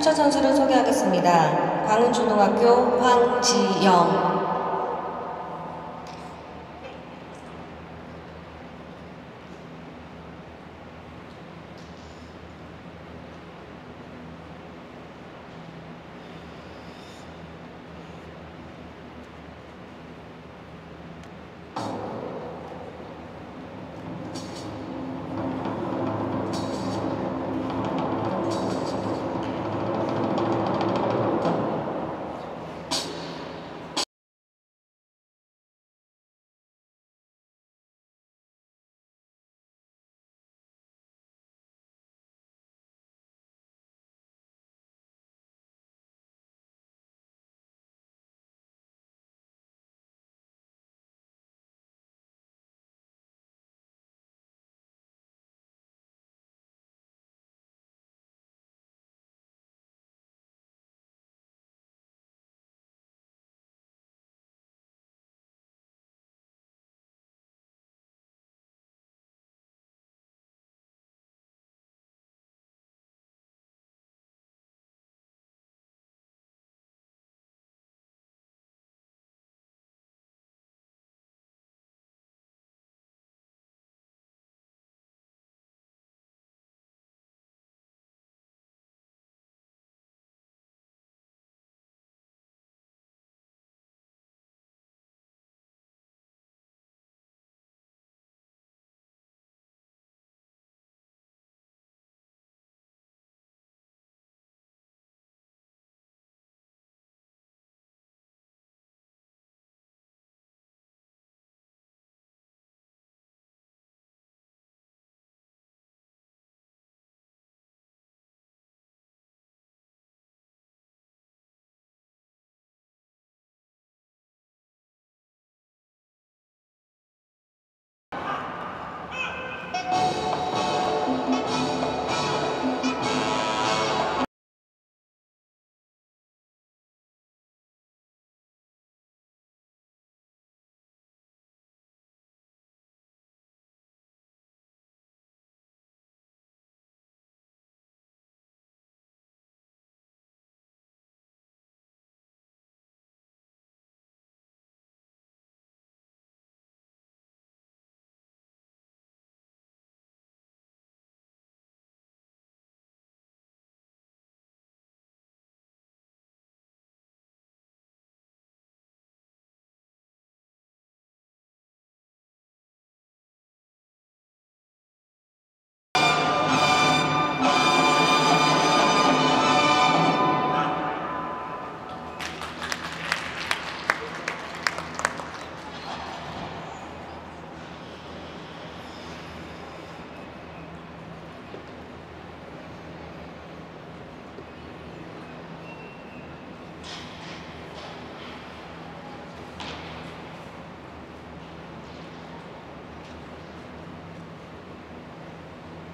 출전 선수를 소개하겠습니다. 광운초등학교 황지영